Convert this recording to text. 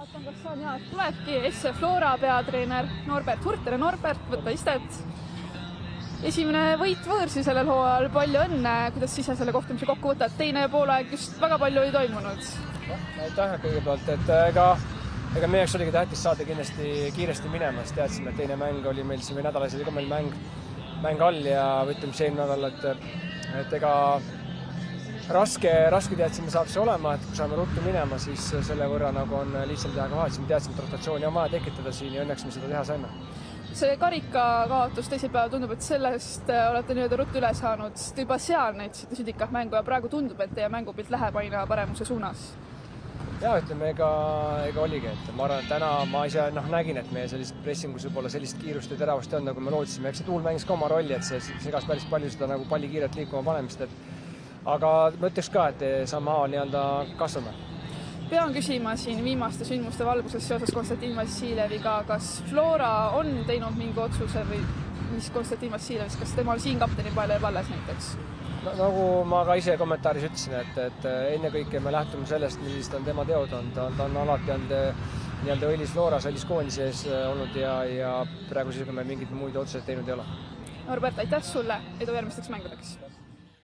vaatan, kas on ja, tulebki SC Flora peatreener Norbert Hurt, tere Norbert, võta istet. esimene võit võõrsi sellel hooajal, palju õnne, kuidas ise selle kohtumise kokku võtad, teine poolaeg just väga palju ei toimunud. aitäh kõigepealt, et äh, ega ega meie jaoks oligi tähtis saada kindlasti kiiresti minema, sest teadsime, et teine mäng oli meil siin või nädalas oli ka meil mäng, mäng all ja ütleme siis eelmine nädal, et et ega raske, raske teadsime, saab see olema, et kui saame ruttu minema, siis selle võrra nagu on lihtsam teha ka vahetusi, me teadsime, et rotatsiooni on vaja tekitada siin ja õnneks me seda teha saime. see karikakaotus teisel päeval tundub, et sellest äh, olete nii-öelda ruttu üle saanud, sest juba seal näitasite südikat mängu ja praegu tundub, et teie mängupilt läheb aina paremuse suunas ja ütleme, ega, ega oligi, et ma arvan, et täna ma ise noh, nägin, et meie sellises pressingus võib-olla sellist kiirust ja teravust ei olnud, nagu me lootsime, eks see tuul mängis ka oma rolli, et see segas päris palju seda nagu palli kiirelt liikuma panemist, et aga ma ütleks ka, et samal nii-öelda kasvame. pean küsima siin viimaste sündmuste valguses seoses Konstantin Vassiljeviga, kas Flora on teinud mingi otsuse või mis Konstantin Vassiljevist, kas temal siin kapteni pall jääb alles näiteks? no nagu ma ka ise kommentaaris ütlesin, et, et ennekõike me lähtume sellest, millised on tema teod olnud, ta on, ta on alati olnud nii-öelda õilis Floras, õilis koondises olnud ja, ja praeguse seisuga me mingeid muid otsuseid teinud ei ole. Norbert, aitäh sulle, edu järgmisteks mängudeks!